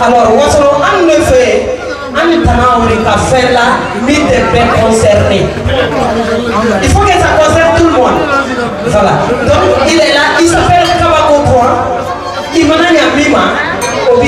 Alors, Wasolo, en effet, en attendant, on qu'à faire là, ni des bien concernés. Il faut que ça concerne tout le monde. Voilà. Donc, il est là, il s'appelle Kabako Point. Il m'a mis à Mima, au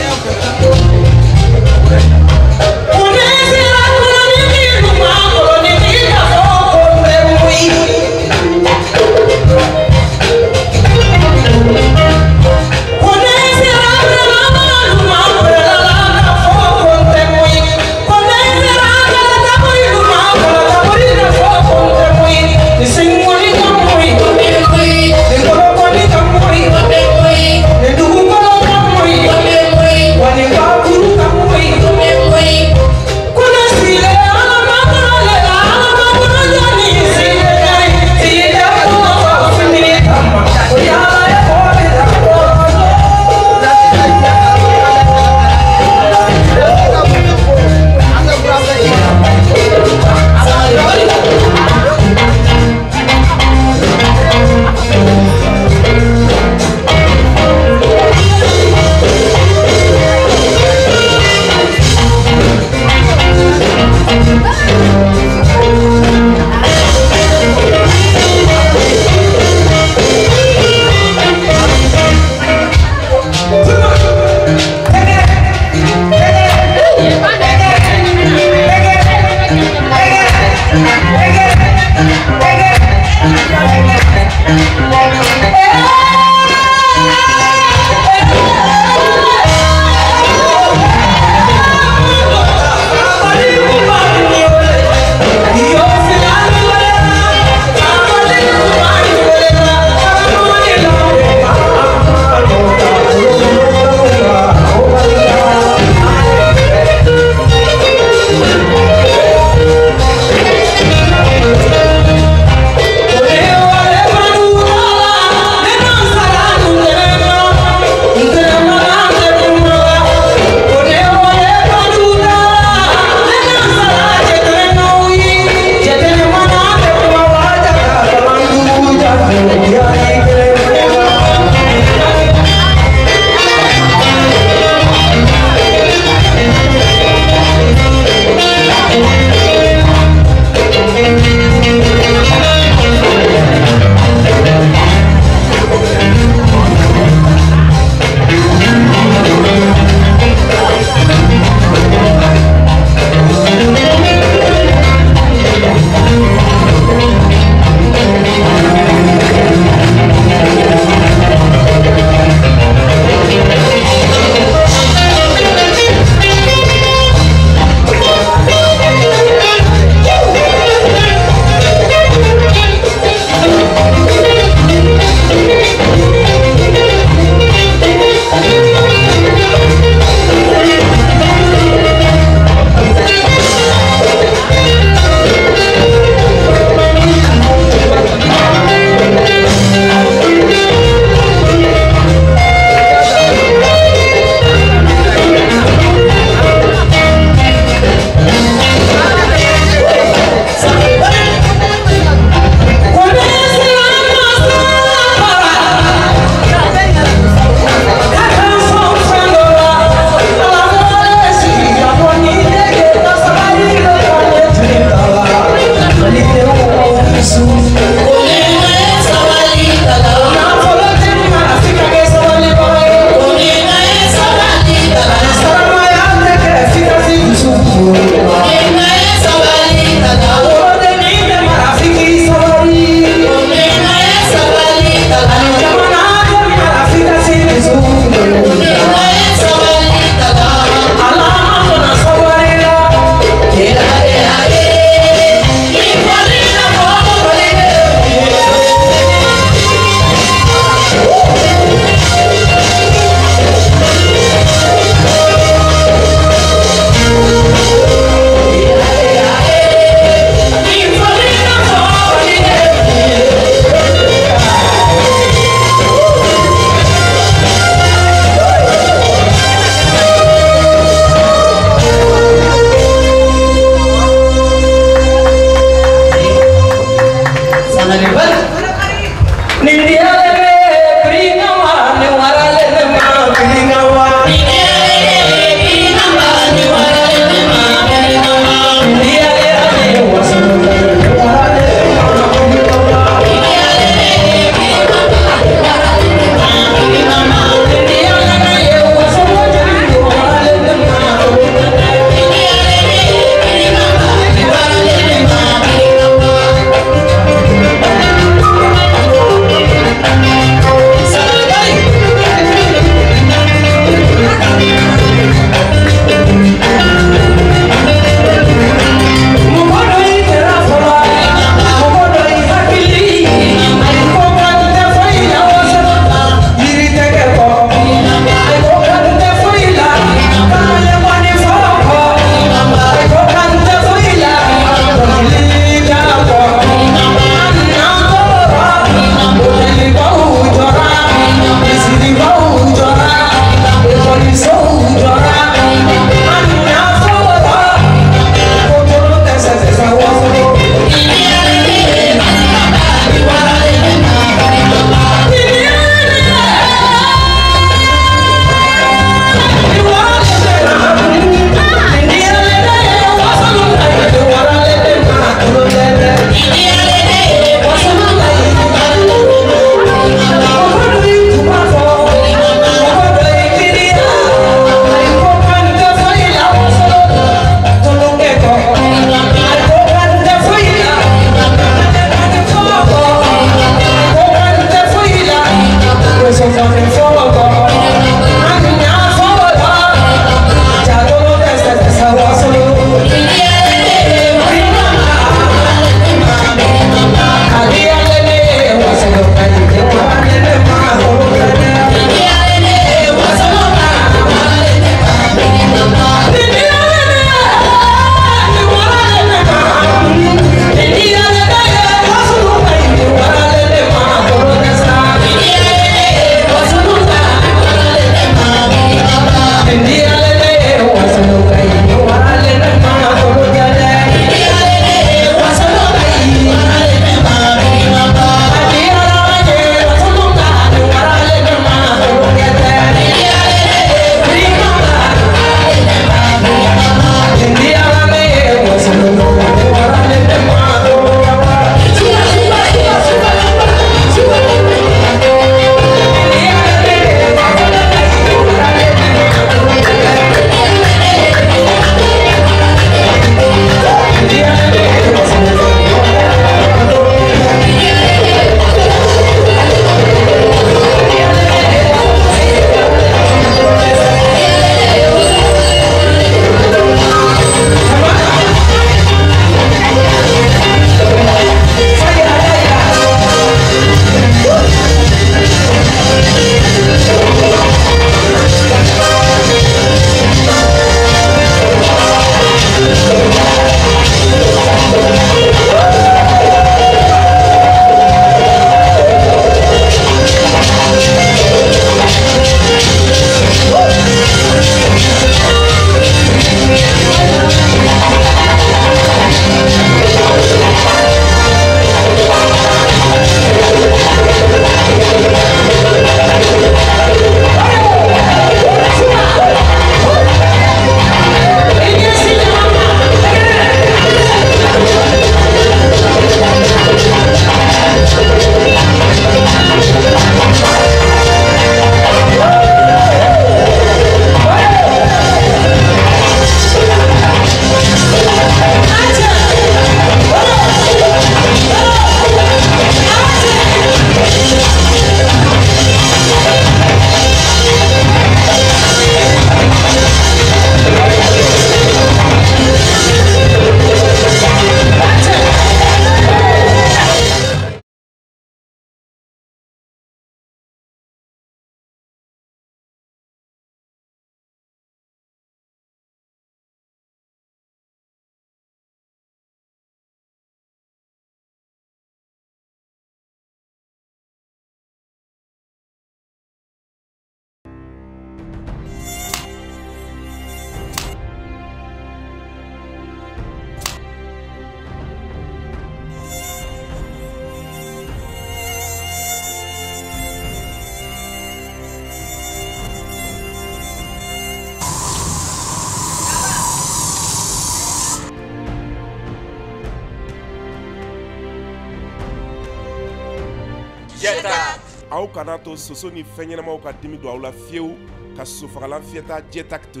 kana to soso ni fɛn ɲɛnamaw ka dimi don aw la fiyewu ka sosofagalan fiyɛta jɛta to